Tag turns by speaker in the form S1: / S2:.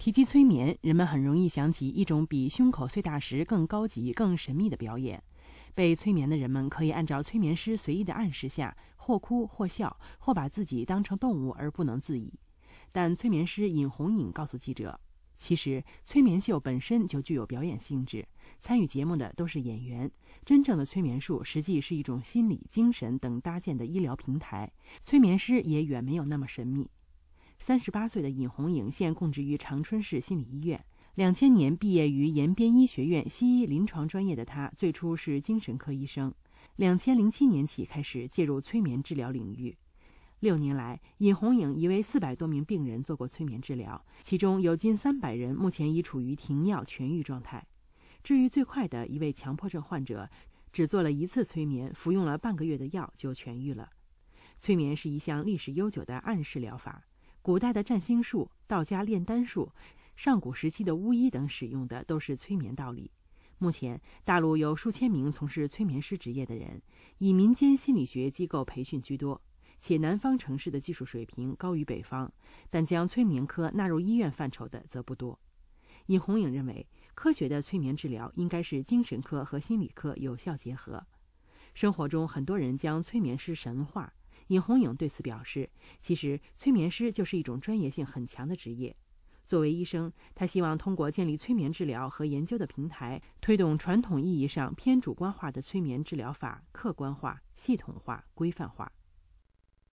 S1: 提及催眠，人们很容易想起一种比胸口碎大石更高级、更神秘的表演。被催眠的人们可以按照催眠师随意的暗示下，或哭或笑，或把自己当成动物而不能自已。但催眠师尹红颖告诉记者，其实催眠秀本身就具有表演性质，参与节目的都是演员。真正的催眠术实际是一种心理、精神等搭建的医疗平台，催眠师也远没有那么神秘。三十八岁的尹红颖现供职于长春市心理医院。两千年毕业于延边医学院西医临床专业的她，最初是精神科医生。两千零七年起开始介入催眠治疗领域。六年来，尹红颖已为四百多名病人做过催眠治疗，其中有近三百人目前已处于停药痊愈状态。至于最快的一位强迫症患者，只做了一次催眠，服用了半个月的药就痊愈了。催眠是一项历史悠久的暗示疗法。古代的占星术、道家炼丹术、上古时期的巫医等使用的都是催眠道理。目前，大陆有数千名从事催眠师职业的人，以民间心理学机构培训居多，且南方城市的技术水平高于北方，但将催眠科纳入医院范畴的则不多。尹红颖认为，科学的催眠治疗应该是精神科和心理科有效结合。生活中，很多人将催眠师神化。尹红颖对此表示：“其实，催眠师就是一种专业性很强的职业。作为医生，他希望通过建立催眠治疗和研究的平台，推动传统意义上偏主观化的催眠治疗法客观化、系统化、规范化。”